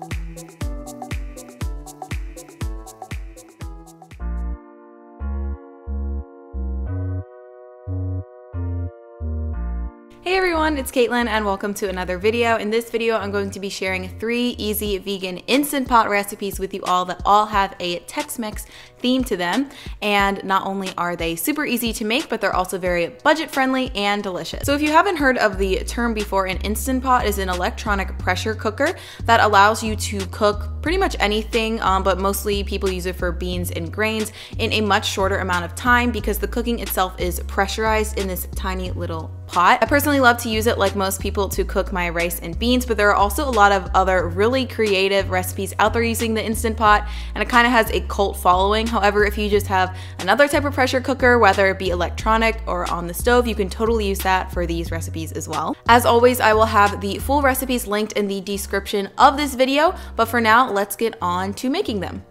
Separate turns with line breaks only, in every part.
Thank you. Hey everyone, it's Caitlin and welcome to another video. In this video, I'm going to be sharing three easy vegan Instant Pot recipes with you all that all have a Tex-Mex theme to them. And not only are they super easy to make, but they're also very budget friendly and delicious. So if you haven't heard of the term before, an Instant Pot is an electronic pressure cooker that allows you to cook pretty much anything, um, but mostly people use it for beans and grains in a much shorter amount of time because the cooking itself is pressurized in this tiny little pot. I personally love to use it like most people to cook my rice and beans, but there are also a lot of other really creative recipes out there using the Instant Pot, and it kind of has a cult following. However, if you just have another type of pressure cooker, whether it be electronic or on the stove, you can totally use that for these recipes as well. As always, I will have the full recipes linked in the description of this video, but for now, let's get on to making them.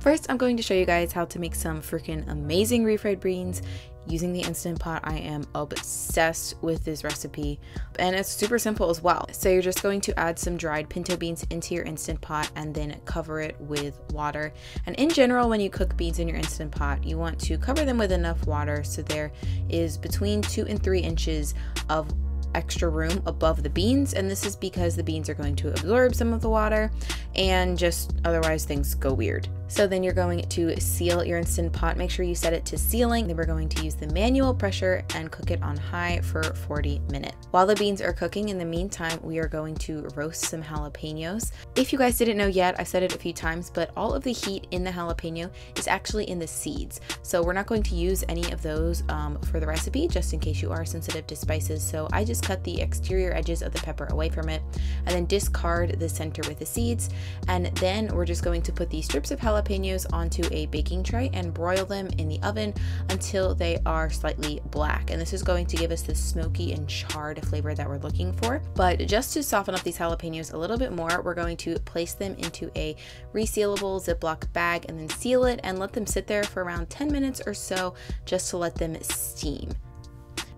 First, I'm going to show you guys how to make some freaking amazing refried beans using the Instant Pot. I am obsessed with this recipe and it's super simple as well. So you're just going to add some dried pinto beans into your Instant Pot and then cover it with water. And in general, when you cook beans in your Instant Pot, you want to cover them with enough water so there is between two and three inches of extra room above the beans and this is because the beans are going to absorb some of the water and just otherwise things go weird. So then you're going to seal your Instant Pot. Make sure you set it to sealing. Then we're going to use the manual pressure and cook it on high for 40 minutes. While the beans are cooking, in the meantime, we are going to roast some jalapenos. If you guys didn't know yet, I've said it a few times, but all of the heat in the jalapeno is actually in the seeds. So we're not going to use any of those um, for the recipe, just in case you are sensitive to spices. So I just cut the exterior edges of the pepper away from it and then discard the center with the seeds. And then we're just going to put these strips of jalapeno jalapenos onto a baking tray and broil them in the oven until they are slightly black. And this is going to give us the smoky and charred flavor that we're looking for. But just to soften up these jalapenos a little bit more, we're going to place them into a resealable Ziploc bag and then seal it and let them sit there for around 10 minutes or so just to let them steam.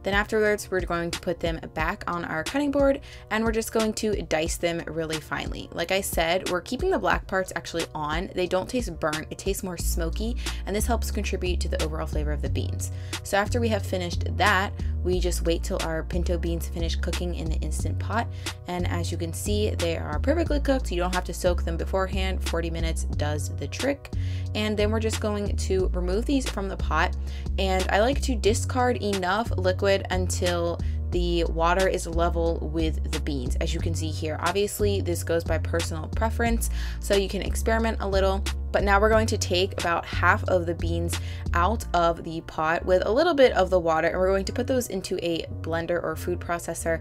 Then afterwards, we're going to put them back on our cutting board and we're just going to dice them really finely. Like I said, we're keeping the black parts actually on. They don't taste burnt, it tastes more smoky, and this helps contribute to the overall flavor of the beans. So after we have finished that, we just wait till our pinto beans finish cooking in the Instant Pot. And as you can see, they are perfectly cooked. You don't have to soak them beforehand. 40 minutes does the trick. And then we're just going to remove these from the pot. And I like to discard enough liquid until the water is level with the beans. As you can see here obviously this goes by personal preference so you can experiment a little. But now we're going to take about half of the beans out of the pot with a little bit of the water and we're going to put those into a blender or food processor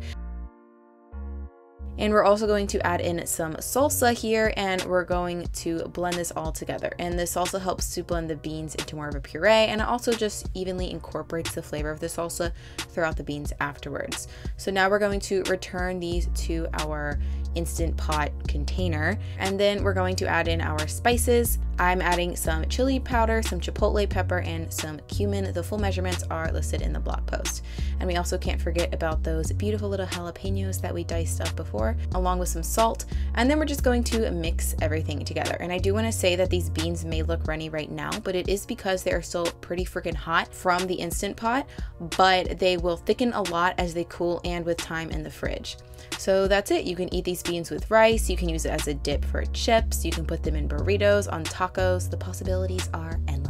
and we're also going to add in some salsa here and we're going to blend this all together. And this also helps to blend the beans into more of a puree and it also just evenly incorporates the flavor of the salsa throughout the beans afterwards. So now we're going to return these to our instant pot container. And then we're going to add in our spices. I'm adding some chili powder, some chipotle pepper, and some cumin. The full measurements are listed in the blog post. And we also can't forget about those beautiful little jalapenos that we diced up before, along with some salt. And then we're just going to mix everything together. And I do want to say that these beans may look runny right now, but it is because they are still pretty freaking hot from the Instant Pot, but they will thicken a lot as they cool and with time in the fridge. So that's it. You can eat these beans with rice. You can use it as a dip for chips. You can put them in burritos, on tacos. The possibilities are endless.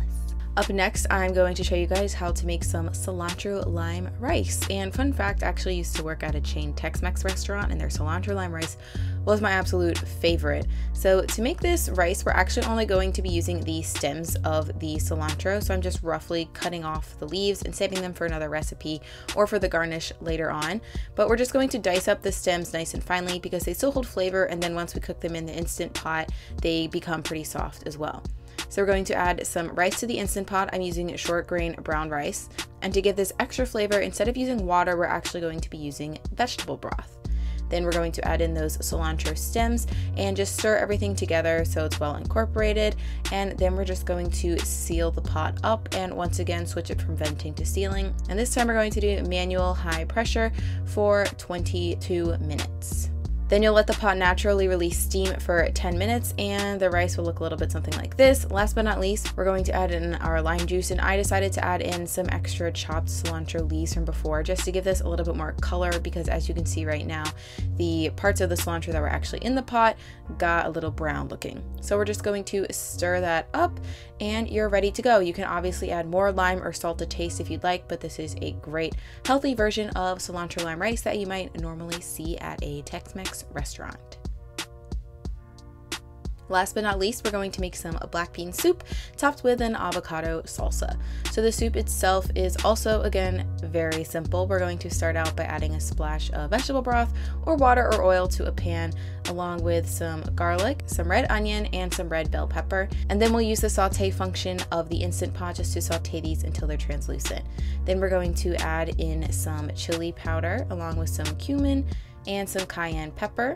Up next, I'm going to show you guys how to make some cilantro lime rice. And fun fact, I actually used to work at a chain Tex-Mex restaurant and their cilantro lime rice was my absolute favorite. So to make this rice, we're actually only going to be using the stems of the cilantro. So I'm just roughly cutting off the leaves and saving them for another recipe or for the garnish later on. But we're just going to dice up the stems nice and finely because they still hold flavor. And then once we cook them in the Instant Pot, they become pretty soft as well. So we're going to add some rice to the Instant Pot. I'm using short grain brown rice. And to give this extra flavor, instead of using water, we're actually going to be using vegetable broth. Then we're going to add in those cilantro stems and just stir everything together so it's well incorporated. And then we're just going to seal the pot up and once again switch it from venting to sealing. And this time we're going to do manual high pressure for 22 minutes. Then you'll let the pot naturally release steam for 10 minutes and the rice will look a little bit something like this. Last but not least, we're going to add in our lime juice and I decided to add in some extra chopped cilantro leaves from before just to give this a little bit more color because as you can see right now, the parts of the cilantro that were actually in the pot got a little brown looking. So we're just going to stir that up and you're ready to go. You can obviously add more lime or salt to taste if you'd like, but this is a great healthy version of cilantro lime rice that you might normally see at a Tex-Mex restaurant. Last but not least, we're going to make some black bean soup topped with an avocado salsa. So the soup itself is also, again, very simple. We're going to start out by adding a splash of vegetable broth or water or oil to a pan along with some garlic, some red onion, and some red bell pepper. And then we'll use the saute function of the Instant Pot just to saute these until they're translucent. Then we're going to add in some chili powder along with some cumin and some cayenne pepper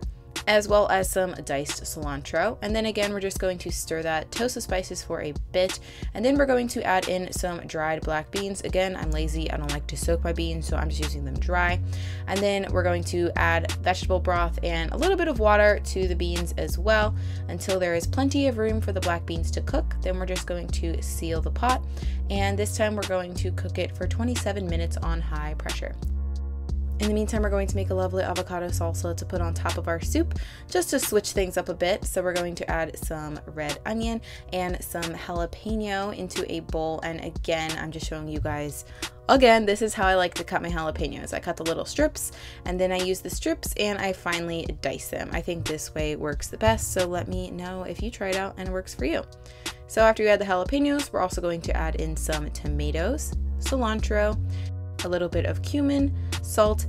as well as some diced cilantro. And then again, we're just going to stir that, toast the spices for a bit, and then we're going to add in some dried black beans. Again, I'm lazy, I don't like to soak my beans, so I'm just using them dry. And then we're going to add vegetable broth and a little bit of water to the beans as well until there is plenty of room for the black beans to cook. Then we're just going to seal the pot, and this time we're going to cook it for 27 minutes on high pressure. In the meantime, we're going to make a lovely avocado salsa to put on top of our soup just to switch things up a bit. So we're going to add some red onion and some jalapeno into a bowl. And again, I'm just showing you guys Again, this is how I like to cut my jalapenos. I cut the little strips and then I use the strips and I finally dice them. I think this way works the best, so let me know if you try it out and it works for you. So after you add the jalapenos, we're also going to add in some tomatoes, cilantro, a little bit of cumin, salt,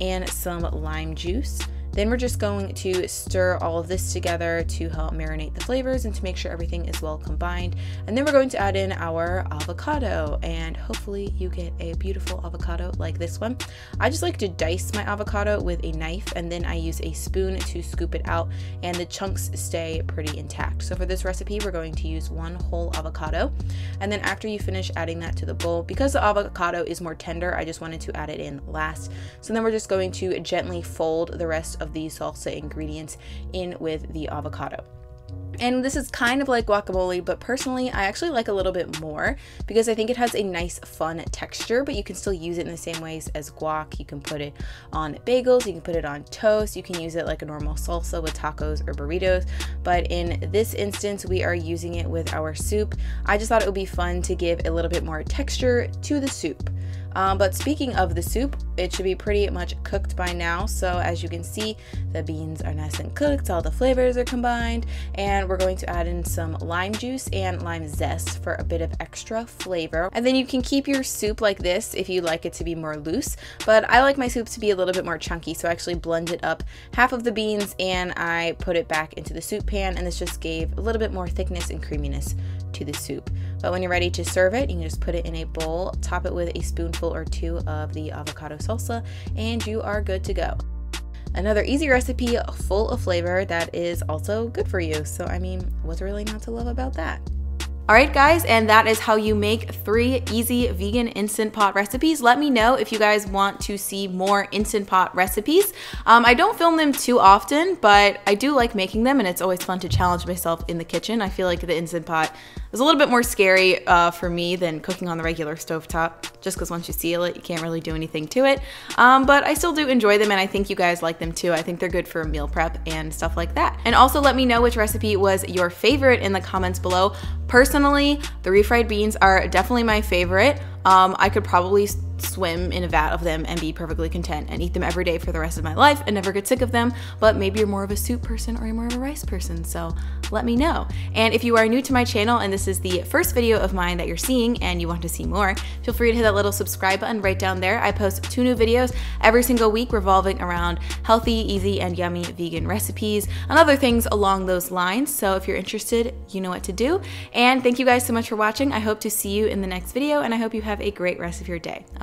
and some lime juice. Then we're just going to stir all of this together to help marinate the flavors and to make sure everything is well combined. And then we're going to add in our avocado and hopefully you get a beautiful avocado like this one. I just like to dice my avocado with a knife and then I use a spoon to scoop it out and the chunks stay pretty intact. So for this recipe, we're going to use one whole avocado. And then after you finish adding that to the bowl, because the avocado is more tender, I just wanted to add it in last. So then we're just going to gently fold the rest of the salsa ingredients in with the avocado. And this is kind of like guacamole, but personally, I actually like a little bit more because I think it has a nice, fun texture, but you can still use it in the same ways as guac. You can put it on bagels, you can put it on toast, you can use it like a normal salsa with tacos or burritos. But in this instance, we are using it with our soup. I just thought it would be fun to give a little bit more texture to the soup. Um, but speaking of the soup, it should be pretty much cooked by now. So as you can see, the beans are nice and cooked, all the flavors are combined, and we're going to add in some lime juice and lime zest for a bit of extra flavor. And then you can keep your soup like this if you like it to be more loose, but I like my soup to be a little bit more chunky, so I actually blended up half of the beans and I put it back into the soup pan, and this just gave a little bit more thickness and creaminess to the soup. But when you're ready to serve it, you can just put it in a bowl, top it with a spoonful or two of the avocado salsa, and you are good to go. Another easy recipe full of flavor that is also good for you. So, I mean, what's really not to love about that? Alright guys, and that is how you make three easy vegan Instant Pot recipes. Let me know if you guys want to see more Instant Pot recipes. Um, I don't film them too often, but I do like making them and it's always fun to challenge myself in the kitchen. I feel like the Instant Pot is a little bit more scary uh, for me than cooking on the regular stovetop, just because once you seal it, you can't really do anything to it. Um, but I still do enjoy them and I think you guys like them too. I think they're good for meal prep and stuff like that. And also let me know which recipe was your favorite in the comments below. Personally, the refried beans are definitely my favorite. Um, I could probably swim in a vat of them and be perfectly content and eat them every day for the rest of my life and never get sick of them. But maybe you're more of a soup person or you're more of a rice person, so let me know. And if you are new to my channel and this is the first video of mine that you're seeing and you want to see more, feel free to hit that little subscribe button right down there. I post two new videos every single week revolving around healthy, easy, and yummy vegan recipes and other things along those lines. So if you're interested, you know what to do. And thank you guys so much for watching. I hope to see you in the next video and I hope you have a great rest of your day.